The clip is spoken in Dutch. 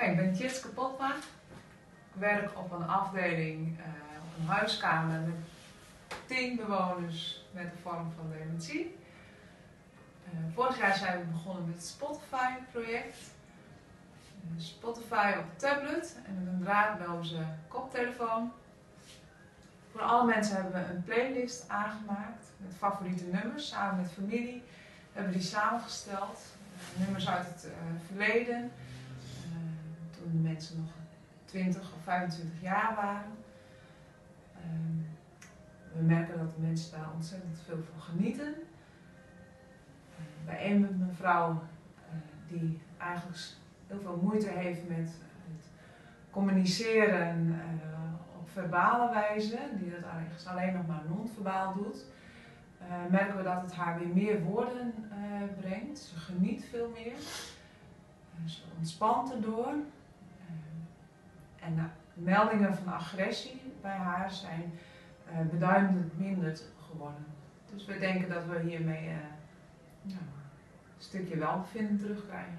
ik ben Tjitske Potma. Ik werk op een afdeling, uh, op een huiskamer met tien bewoners met een vorm van dementie. Uh, vorig jaar zijn we begonnen met het Spotify-project. Uh, Spotify op tablet en met een draadloze koptelefoon. Voor alle mensen hebben we een playlist aangemaakt met favoriete nummers, samen met familie. We hebben die samengesteld. nummers uit het verleden, mensen nog 20 of 25 jaar waren. Ehm, we merken dat de mensen daar ontzettend veel van genieten. Uh, bij een mevrouw uh, die eigenlijk heel veel moeite heeft met het communiceren uh, op verbale wijze, die dat eigenlijk alleen nog maar non-verbaal doet, merken we dat het haar weer meer woorden brengt. Ze geniet veel meer. ze ontspant erdoor. En de meldingen van agressie bij haar zijn uh, beduidend minder geworden. Dus we denken dat we hiermee uh, nou, een stukje welbevinden terugkrijgen.